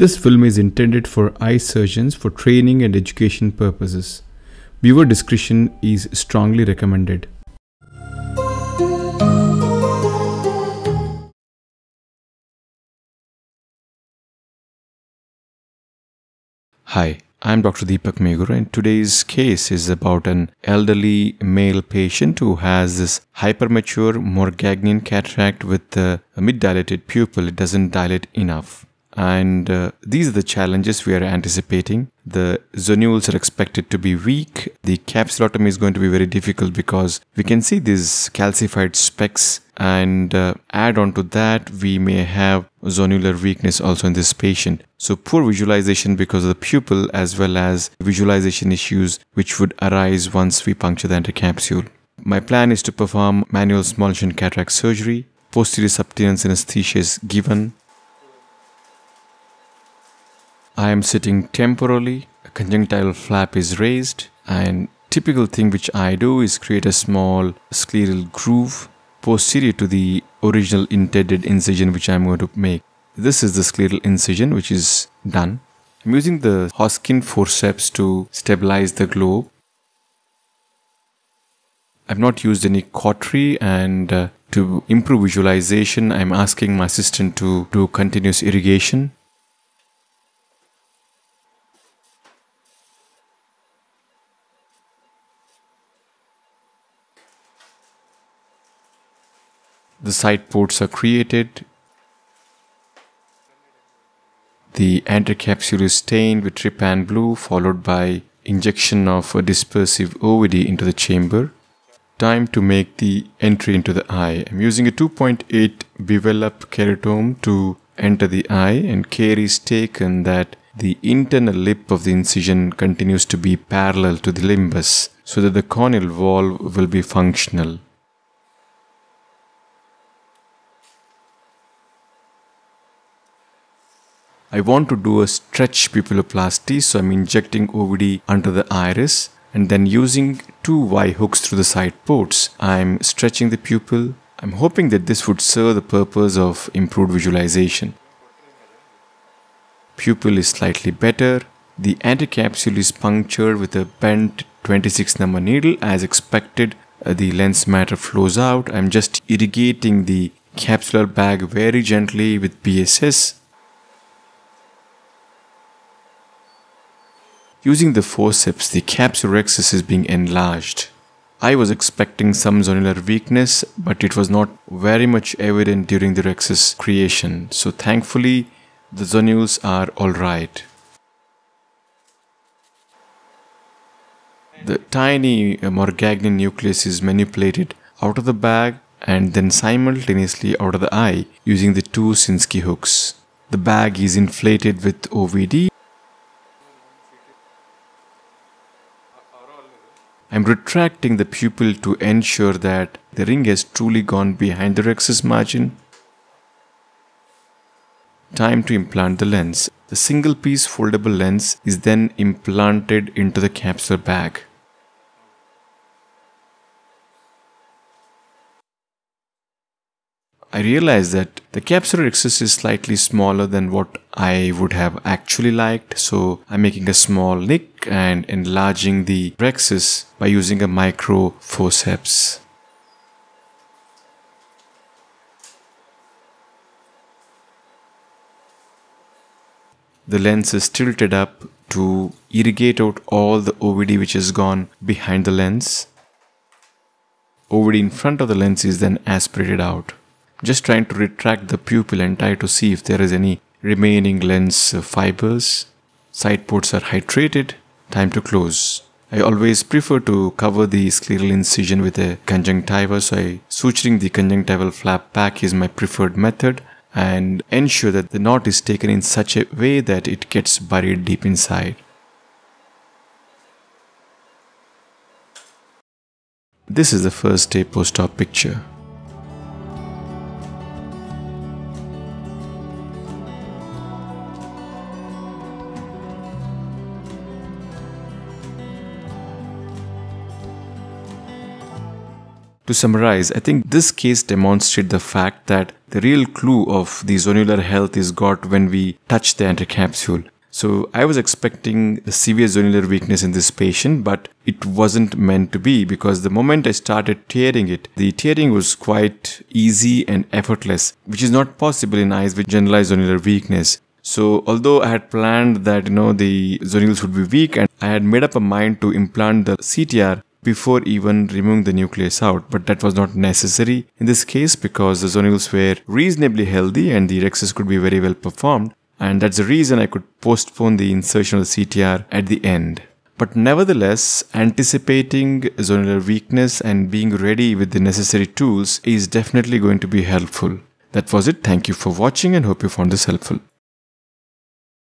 This film is intended for eye surgeons for training and education purposes. Viewer discretion is strongly recommended. Hi, I'm Dr. Deepak Megur, and today's case is about an elderly male patient who has this hypermature Morgagnian cataract with a mid-dilated pupil. It doesn't dilate enough. And uh, these are the challenges we are anticipating. The zonules are expected to be weak. The capsulotomy is going to be very difficult because we can see these calcified specks. And uh, add on to that we may have zonular weakness also in this patient. So poor visualization because of the pupil as well as visualization issues which would arise once we puncture the anterior capsule. My plan is to perform manual small incision cataract surgery. Posterior sub-Tenon's anesthesia is given I am sitting temporally a conjunctival flap is raised and typical thing which I do is create a small scleral groove posterior to the original intended incision which I'm going to make. This is the scleral incision which is done. I'm using the Hoskin forceps to stabilize the globe. I've not used any cautery and uh, to improve visualization I'm asking my assistant to do continuous irrigation. The side ports are created. The anterior capsule is stained with trypan blue followed by injection of a dispersive OVD into the chamber. Time to make the entry into the eye. I'm using a 2.8 bevel-up keratome to enter the eye and care is taken that the internal lip of the incision continues to be parallel to the limbus so that the corneal valve will be functional. I want to do a stretch pupilloplasty so I'm injecting OVD under the iris and then using two Y hooks through the side ports I'm stretching the pupil. I'm hoping that this would serve the purpose of improved visualization. Pupil is slightly better. The anterior capsule is punctured with a bent 26 number needle as expected. Uh, the lens matter flows out. I'm just irrigating the capsular bag very gently with BSS Using the forceps, the capsulorhexis is being enlarged. I was expecting some zonular weakness, but it was not very much evident during the rhexis creation. So thankfully, the zonules are alright. The tiny uh, Morgagnian nucleus is manipulated out of the bag and then simultaneously out of the eye using the two Sinskey hooks. The bag is inflated with OVD I'm retracting the pupil to ensure that the ring has truly gone behind the rhexis margin. Time to implant the lens. The single piece foldable lens is then implanted into the capsular bag. I realized that the capsular rhexis is slightly smaller than what I would have actually liked. So I'm making a small nick and enlarging the rhexis by using a micro forceps. The lens is tilted up to irrigate out all the OVD which has gone behind the lens. OVD in front of the lens is then aspirated out just trying to retract the pupil and try to see if there is any remaining lens fibers. Side ports are hydrated, time to close. I always prefer to cover the scleral incision with a conjunctiva, so I, suturing the conjunctival flap back is my preferred method and ensure that the knot is taken in such a way that it gets buried deep inside. This is the first day post-op picture. To summarize, I think this case demonstrates the fact that the real clue of the zonular health is got when we touch the anterior capsule. So I was expecting the severe zonular weakness in this patient, but it wasn't meant to be because the moment I started tearing it, the tearing was quite easy and effortless, which is not possible in eyes with generalized zonular weakness. So although I had planned that you know the zonules would be weak and I had made up a mind to implant the CTR before even removing the nucleus out, but that was not necessary in this case because the zonules were reasonably healthy and the rhexis could be very well performed and that's the reason I could postpone the insertion of the CTR at the end. But nevertheless, anticipating zonular weakness and being ready with the necessary tools is definitely going to be helpful. That was it. Thank you for watching and hope you found this helpful.